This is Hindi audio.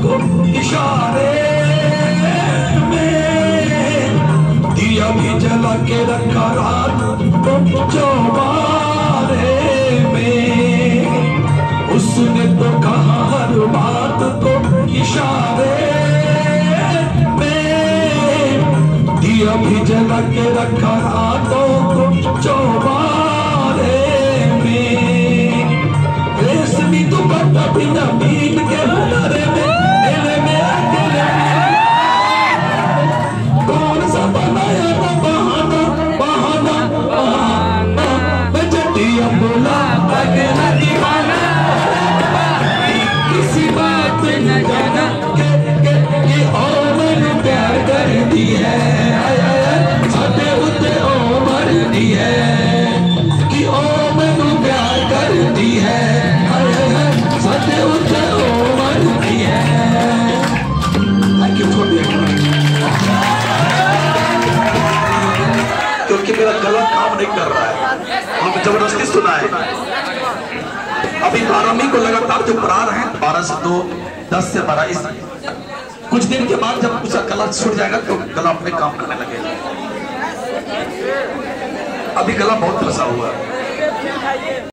को इशारे में। दिया भी जला के रखा रात को चौबारे में। उसने तो कहा हर बात को इशारे में। दिया भी जला के रखा रातों को चौबारे क्योंकि मेरा गला काम नहीं कर रहा है। और ज़बरदस्ती सुना है। अभी बारहवीं को लगातार जो पढ़ा रहे हैं, बारह से दो, दस से बारह, इस कुछ दिन के बाद जब उसका गला छूट जाएगा तो गला अपने काम करने लगेगा। अभी गला बहुत फंसा हुआ है।